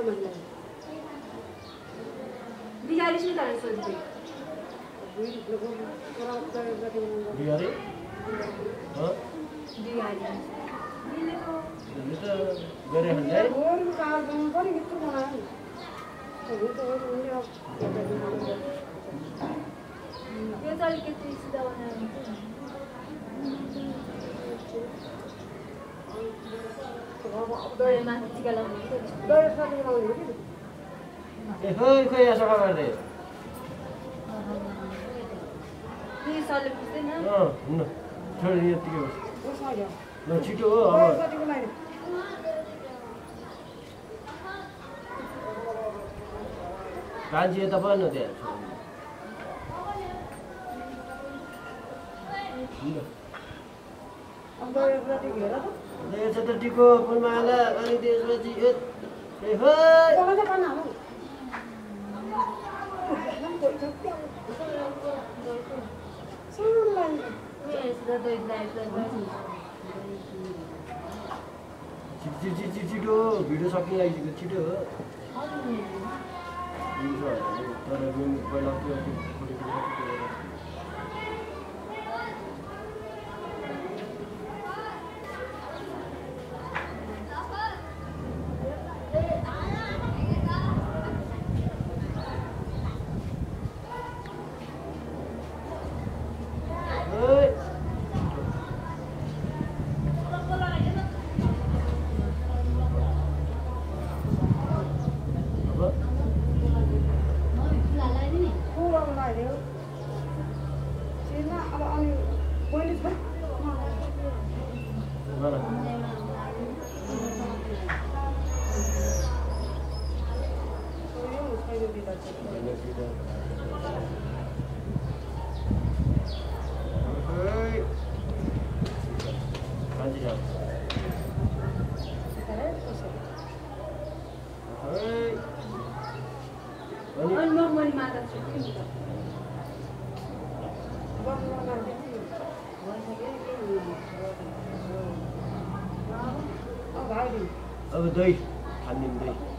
हुन्छ नि अब रातो मान्छे बिगारी सुन तर सोच्दै दुई रातो जति बिगारे बिगारी उसमा ल्याऊ ल छिटो हो यता भयो न त्यहाँ सुनलाई सिधा दही ल्याएर छिटो भिडियो सक्ने लागिसक्यो छिटो हो। तर पहिला अब दही खानिदिउँ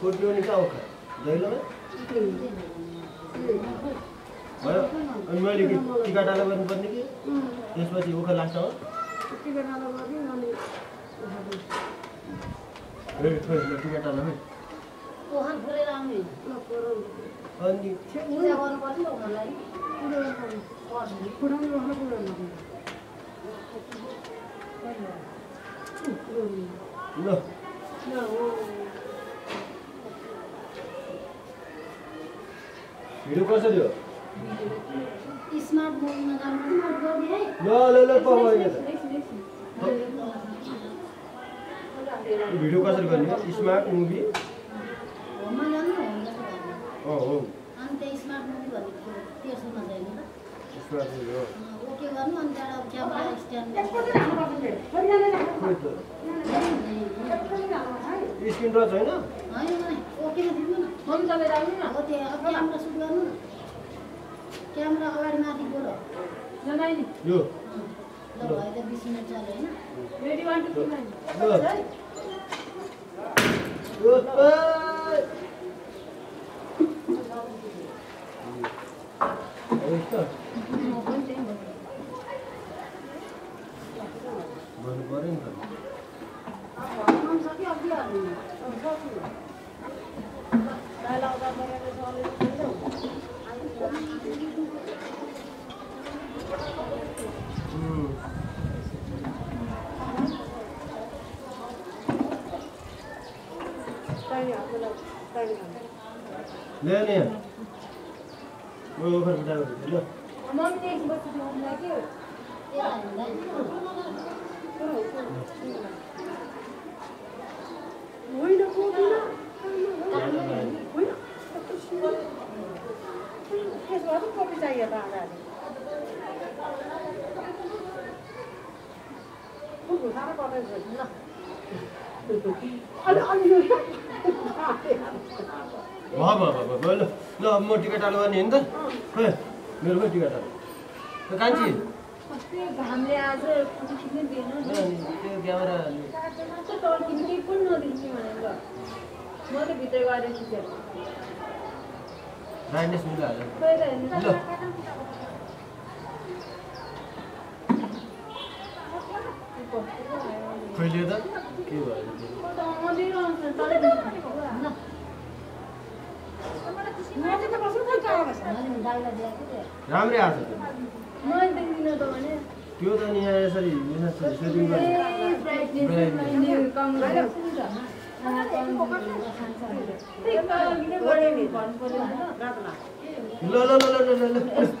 खोटियो कहाँ? हो दैलोमा भयो अनि मैले कि टिका टाला गर्नुपर्ने कि त्यसपछि उखा लाग्छ हो ए, खोइ, ल, टिका टाला है। ओहन फुलेर आउने अनि पूजा गर्नुपर्छ नि उनीहरूलाई ल। भिडियो कसरी हो स्मार्ट मोडमा जानु नोट गर्ने है ल ल ल पकाउने त यो भिडियो कसरी गर्ने स्मार्ट मुभी हो स्मार्ट हो स्क्रिन टच होइन होइन भने ओकेमा दिनु न मम्मी तपाईँ राख्नु न अब त्यहाँ अब क्यामेरा सुट गर्नु न क्यामेरा अगाडि माथि गोरो जनाइ नि यो ल भयो त बिस मिनट चाल्यो होइन रेडी वान टू थ्री ल ओ, ओइ। ल्यायो नि ओखर छु ल होइन कोपी चाहियो त आधाले ल भयो भयो भयो ल ल म टिकट हाल्नु गर्ने नि त खोइ मेरो खोइ टिकट त कान्छी ल, त्यो क्यामेरा केही पनि नदेखिने भनेर म त भित्र गएर खिचेको ब्राइटनेस मिलाइहाल्यो खोइ त हेर्नु ल खोइलियो त के भयो राम्रै आएको त्यो। त नि यहाँ यसरी सेटिङ गरेर ल ल ल ल ल ल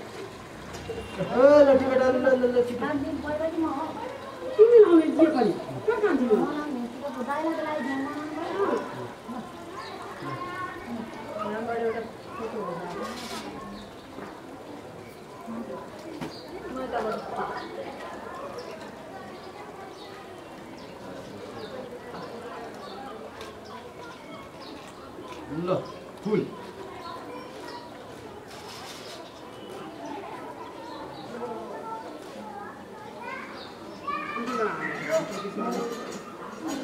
ओ, ल टिकट हाल्नु ल ल ल टिकट पाँच दिन पहिला कि म तिमी लाउने जे पनि कहाँ कहाँ तिमी मलाई टिकट दाइलाई लगाइदिनु यहाँबाट एउटा फोटो हो म यताबाट ल फुल।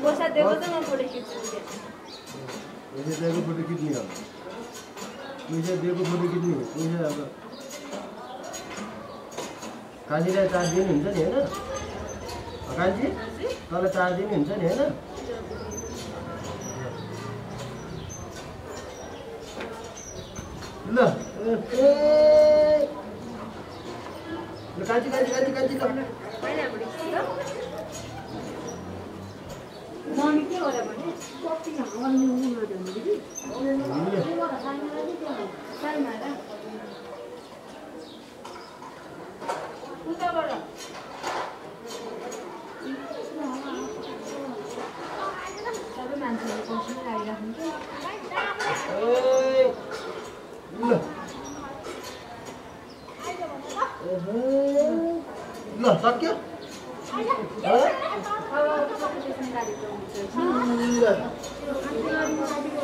पैसा दिएको त म फोटो खिच्छु त्यहाँ पैसा दिएको फोटो खिच्ने हो पैसा दिएको फोटो खिच्ने हो पैसा अब कान्छीलाई चार्ज दिनु हुन्छ नि होइन कान्छी तँलाई चार्ज दिनु हुन्छ नि होइन ल मम्मी के गर्यो भने ल सक्यो ल